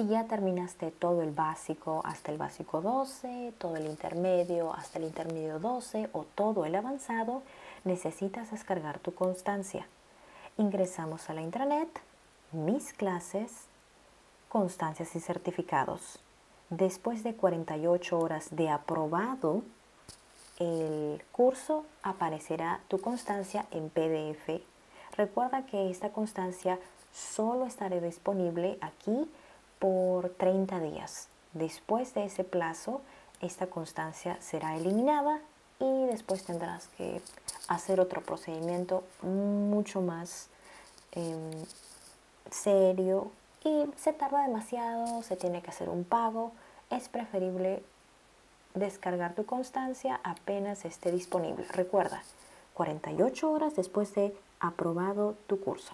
Si ya terminaste todo el básico hasta el básico 12, todo el intermedio hasta el intermedio 12 o todo el avanzado, necesitas descargar tu constancia. Ingresamos a la intranet, mis clases, constancias y certificados. Después de 48 horas de aprobado el curso, aparecerá tu constancia en PDF. Recuerda que esta constancia solo estará disponible aquí por 30 días. Después de ese plazo, esta constancia será eliminada y después tendrás que hacer otro procedimiento mucho más em, serio y se tarda demasiado, se tiene que hacer un pago. Es preferible descargar tu constancia apenas esté disponible. Recuerda, 48 horas después de aprobado tu curso.